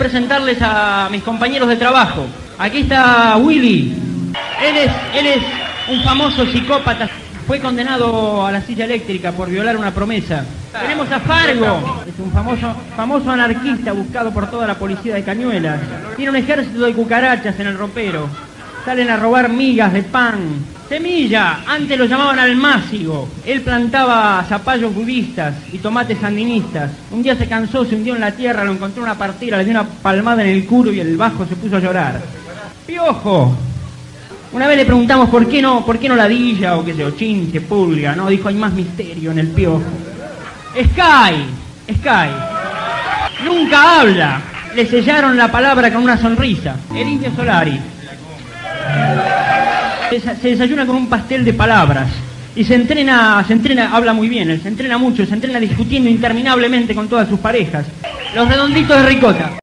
presentarles a mis compañeros de trabajo. Aquí está Willy. Él es, él es un famoso psicópata. Fue condenado a la silla eléctrica por violar una promesa. Tenemos a Fargo. Es un famoso, famoso anarquista buscado por toda la policía de Cañuelas. Tiene un ejército de cucarachas en el ropero. Salen a robar migas de pan. Semilla, antes lo llamaban almácigo. Él plantaba zapallos budistas y tomates sandinistas. Un día se cansó, se hundió en la tierra, lo encontró una partida, le dio una palmada en el culo y el bajo se puso a llorar. Piojo. Una vez le preguntamos por qué no, por qué no ladilla o qué sé yo, chinche, pulga, no, dijo hay más misterio en el piojo. Sky, Sky. Nunca habla. Le sellaron la palabra con una sonrisa. El indio Solari. Se desayuna con un pastel de palabras. Y se entrena, se entrena, habla muy bien, se entrena mucho, se entrena discutiendo interminablemente con todas sus parejas. Los redonditos de ricota.